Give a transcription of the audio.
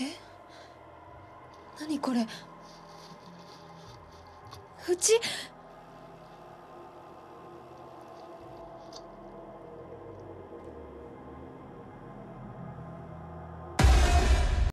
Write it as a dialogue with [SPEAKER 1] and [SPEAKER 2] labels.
[SPEAKER 1] え？何これ？うち？